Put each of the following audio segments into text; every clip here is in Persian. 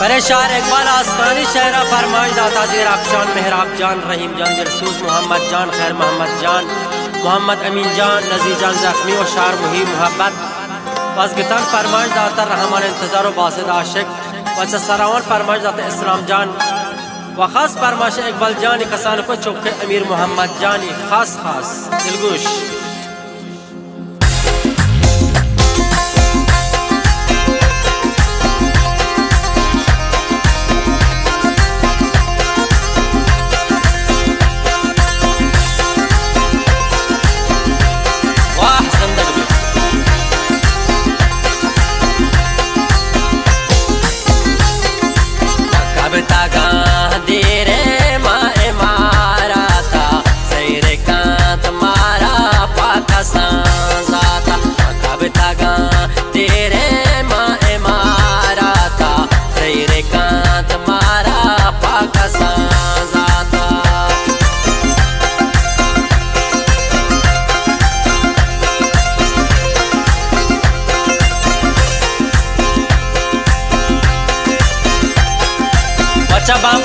برای شاعر اقبال آستانی شعرا فرمایش داد. تازی رفشان مهراب جان رحیم جان دلسوز محمد جان خیر محمد جان محمد امین جان نزی جان زخمی و شعر محی محبت. وازگتان فرمایش داتا رحمان انتظار و باسد عاشق. و چه سراوان فرمایش اسلام جان. و خاص فرمایش اقبال جانی کسان کو چوک امیر محمد جانی. خاص خاص. دلگوش. Chabam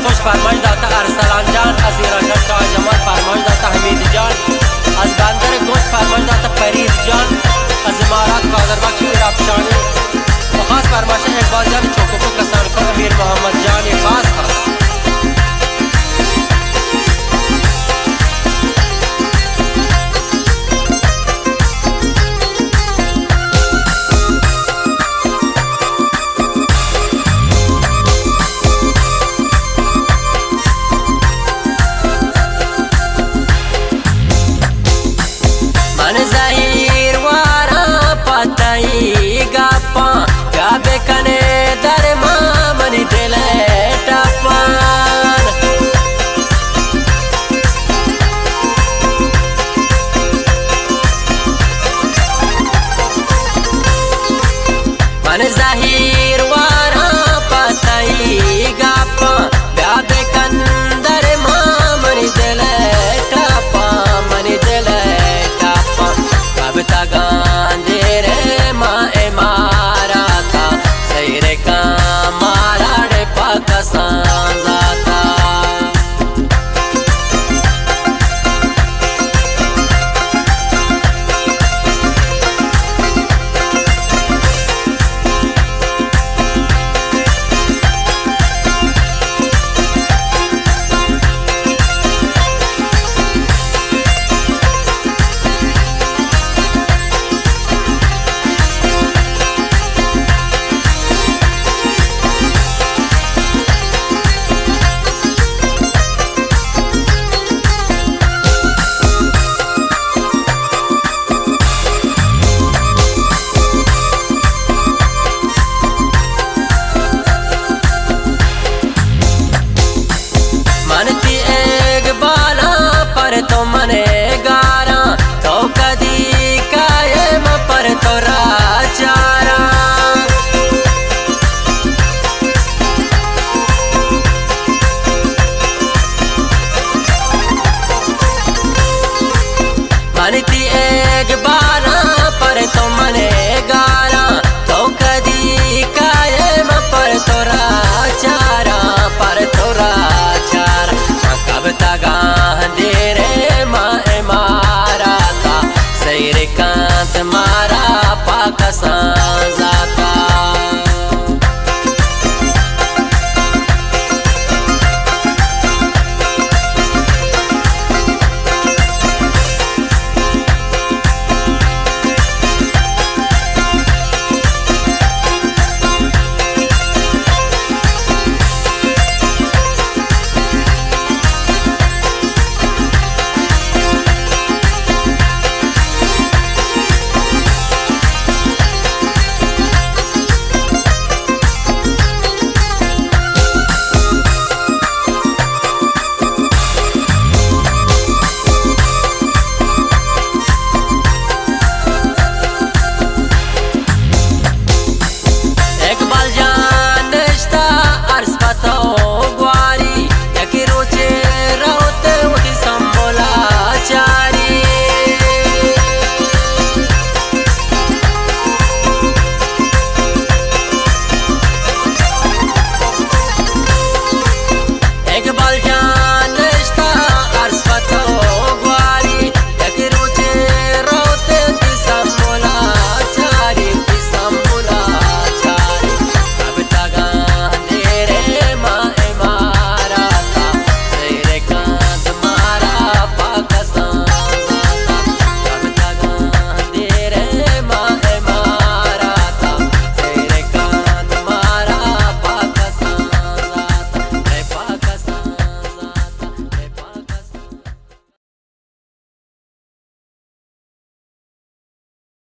خوش فرمایش داتا ارسلان جان از ایرانگان شاه جمال فرمایش داتا حمید جان. از بندر گوش فرمایش داتا پریز جان. از امارات کادرباکی رفشانی و خاص فرمایش اقبال جان. money. शांत मारा पाकसा जात